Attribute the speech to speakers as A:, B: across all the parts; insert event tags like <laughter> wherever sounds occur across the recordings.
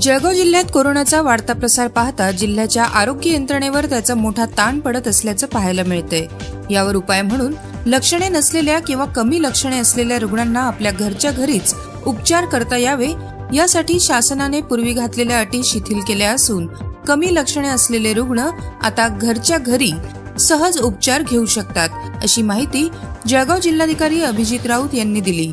A: जळगाव जिल्ह्यात कोरोनाचा वाढता प्रसार पाहता जिल्ह्याच्या आरोग्य यंत्रणेवर त्याचा मोठा ताण पडत असल्याचं पाहायला मिळतंय यावर उपाय म्हणून लक्षणे नसलेल्या किंवा कमी लक्षणे असलेल्या रुग्णांना आपल्या घरच्या घरीच उपचार करता यावे यासाठी शासनाने पूर्वी घातलेल्या अटी शिथिल केल्या असून कमी लक्षणे असलेले रुग्ण आता घरच्या घरी सहज उपचार घेऊ शकतात अशी माहिती जळगाव जिल्हाधिकारी अभिजित राऊत यांनी दिली.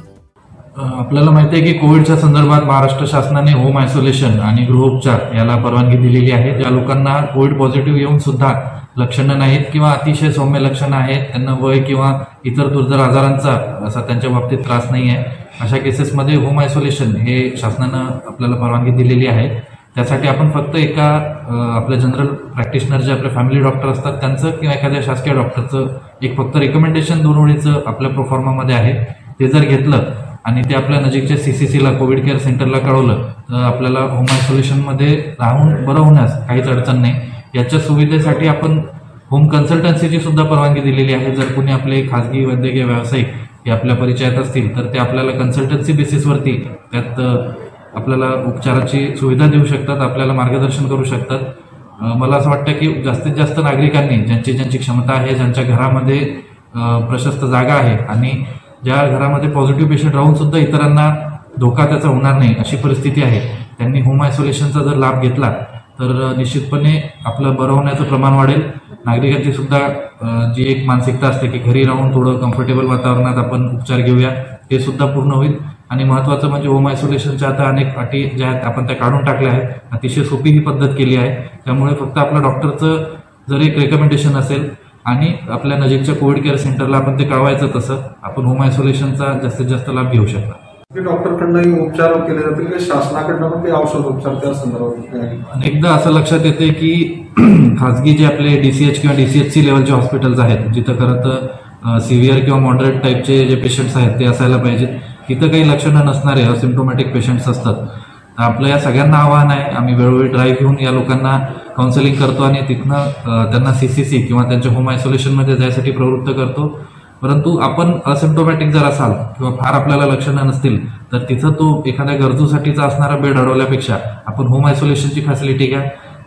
B: आपल्याला माहिती आहे की कोविडच्या संदर्भात महाराष्ट्र शासनाने होम आयसोलेशन आणि गृहोपचार याला परवानगी दिलेली आहे. ज्या लोकांना कोविड पॉझिटिव्ह येऊन सुद्धा लक्षणं नाहीत किंवा अतिशय सौम्य लक्षणं आहेत त्यांना वय किंवा इतर दुर्धर आजारांचा असा त्यांच्या बाबतीत त्रास नाही आहे अशा केसेसमध्ये होम आयसोलेशन हे शासनानं आपल्याला परवानगी दिलेली आहे. त्यासाठी आपण फक्त एका आपल्या जनरल प्रॅक्टिशनर जे आपले फॅमिली डॉक्टर असतात त्यांचं किंवा एखाद्या शासकीय डॉक्टरचं एक फक्त रिकमेंडेशन दोन ओळीचं आपल्या प्रोफॉर्मामध्ये आहे. ते जर घेतलं आणि ते आपल्या नजीकच्या सी सी सीला कोविड केअर सेंटरला कळवलं. तर आपल्याला होम आयसोलेशनमध्ये राहून बरं होण्यास काहीच अडचण नाही. याच्या सुविधेसाठी आपण होम कन्सल्टन्सीची सुद्धा परवानगी दिलेली आहे. जर कोणी आपले खाजगी वैद्यकीय व्यावसायिक हे आपल्या परिचयात असतील तर ते आपल्याला कन्सल्टन्सी बेसिसवरती त्यात आपल्याला उपचाराची सुविधा देऊ शकतात आपल्याला मार्गदर्शन करू शकतात. मला असं वाटतं की जास्तीत जास्त नागरिकांनी ज्यांची ज्यांची क्षमता आहे ज्यांच्या घरामध्ये प्रशस्त जागा आहे आणि ज्या घरामध्ये पॉझिटिव्ह पेशंट राहून सुद्धा इतरांना धोका त्याचा होणार नाही अशी परिस्थिती आहे. त्यांनी होम आयसोलेशनचा जर लाभ घेतला तर निश्चितपणे आपलं बरं होण्याचं प्रमाण वाढेल. नागरिकांची सुद्धा जी एक मानसिकता असते की घरी राहून थोडं कम्फर्टेबल वातावरणात आपण उपचार घेऊया हे सुद्धा पूर्ण होईल. आणि महत्त्वाचं म्हणजे होम आयसोलेशनच्या आता अनेक अटी ज्या आहेत आपण त्या काढून टाकल्या आहेत. अतिशय सोपी ही पद्धत केली आहे. त्यामुळे फक्त आपल्या डॉक्टरचं जर एक रेकमेंडेशन असेल आणि आपल्या नजीकच्या कोविड केअर सेंटरला आपण ते कळवायचं तसं आपण होम आयसोलेशनचा जास्तीत जास्त लाभ घेऊ शकता.
C: डॉक्टरकडनं उपचार केले जातील की? शासनाकडनं पण ते औषध उपचार त्या संदर्भात
B: अनेकदा असं लक्षात येते की <clears throat> खाजगी जे आपले डीसीएच किंवा डीसीएचसी लेवलचे हॉस्पिटल्स आहेत जिथं खरं तर सिव्हिअर किंवा मॉडरेट टाईपचे जे पेशंट्स आहेत ते असायला पाहिजेत. तिथं काही लक्षणं नसणारे असिम्टोमॅटिक पेशंट्स असतात. आपलं या सगळ्यांना आव्हान आहे. आम्ही वेळोवेळी ड्राईव्ह घेऊन या लोकांना काउन्सिलिंग करतो आणि तिथनं अ, त्यांना सीसीसी किंवा त्यांच्या होम आयसोलेशनमध्ये जायसाठी प्रवृत्त करतो. परंतु आपण असिम्टोमॅटिक जर असाल किंवा फार आपल्याला लक्षणं नसतील तर तिथं तो एखाद्या गरजूसाठीचा असणारा बेड अडवल्यापेक्षा आपण होम आयसोलेशनची फॅसिलिटी घ्या.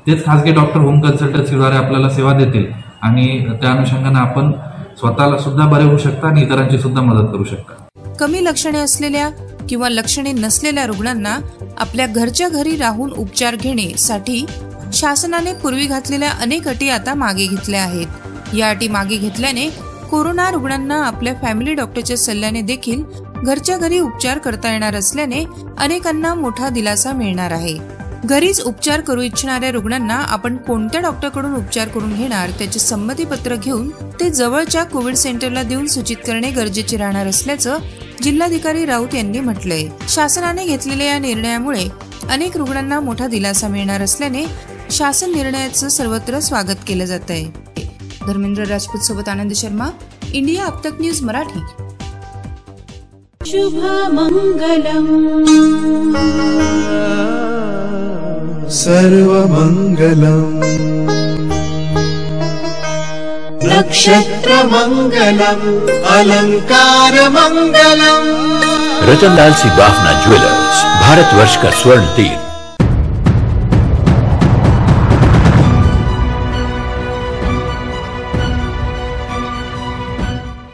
B: तेच खासगी डॉक्टर होम कन्सल्टन्सीद्वारे आपल्याला सेवा देतील. आणि त्या अनुषंगानं आपण स्वतःला सुद्धा बरे होऊ शकता आणि इतरांची सुद्धा मदत करू शकता.
A: कमी लक्षणे असलेल्या किंवा लक्षणे नसलेल्या रुग्णांना आपल्या घरच्या घरी राहून उपचार घेण्यासाठी शासनाने पूर्वी घातलेल्या अनेक अटी आता मागे घेतल्या आहेत. या अटी मागे घेतल्याने कोरोना रुग्णांना आपल्या फॅमिली डॉक्टरच्या सल्ल्याने देखील घरच्या घरी उपचार करता येणार असल्याने अनेकांना मोठा दिलासा मिळणार आहे. घरीच उपचार करू इच्छिणाऱ्या रुग्णांना आपण कोणत्या डॉक्टरकडून उपचार करून घेणार त्याचे संमतीपत्र घेऊन ते जवळच्या कोविड सेंटरला देऊन सूचित करणे गरजेचे राहणार असल्याचं जिल्हाधिकारी राऊत यांनी म्हटलंय शासनाने घेतलेल्या या निर्णयामुळे अनेक रुग्णांना मोठा दिलासा मिळणार असल्याने शासन निर्णयाचं सर्वत्र स्वागत केलं जात आहे धर्मेंद्र राजपूत सोबत आनंद शर्मा इंडिया अपतक न्यूज मराठी.
D: सर्वमङ्गलम् नक्षत्रमङ्गलम् अलङ्कारमङ्गलम्
E: रतनलाल सिंह बाफना ज्वेलर्स भारत वर्ष का स्वर्ण तीर्थ